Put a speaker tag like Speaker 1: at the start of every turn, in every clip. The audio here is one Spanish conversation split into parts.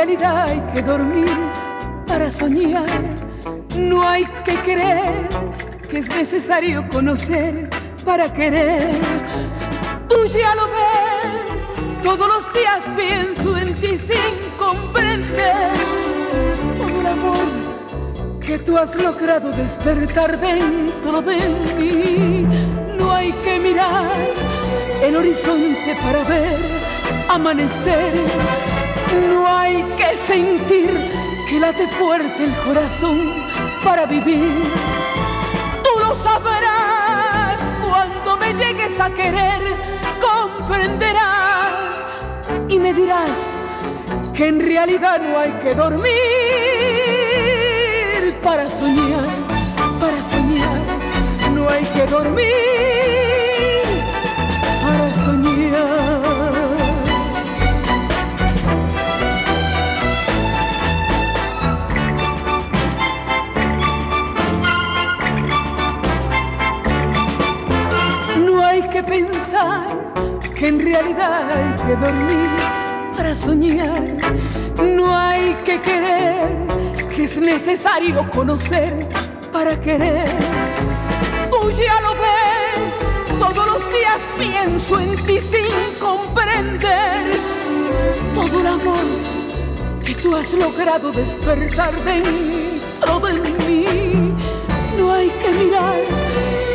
Speaker 1: hay que dormir para soñar. No hay que creer que es necesario conocer para querer. Tú ya lo ves, todos los días pienso en ti sin comprender todo el amor que tú has logrado despertar dentro de mí. No hay que mirar el horizonte para ver amanecer. No hay que sentir que late fuerte el corazón para vivir. Tú lo sabrás cuando me llegues a querer, comprenderás y me dirás que en realidad no hay que dormir para soñar, para soñar, no hay que dormir que en realidad hay que dormir para soñar. No hay que querer que es necesario conocer para querer. Tú ya lo ves, todos los días pienso en ti sin comprender todo el amor que tú has logrado despertar dentro de mí. No hay que mirar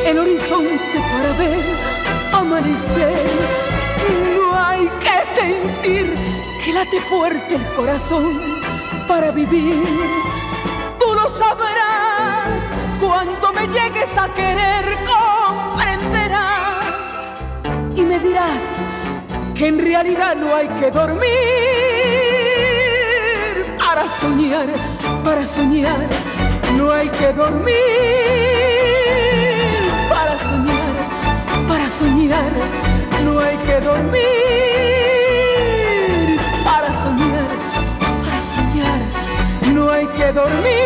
Speaker 1: el horizonte para ver No hay que sentir que late fuerte el corazón para vivir. Tú lo sabrás cuando me llegues a querer, comprenderás y me dirás que en realidad no hay que dormir para soñar, para soñar, no hay que dormir dormir.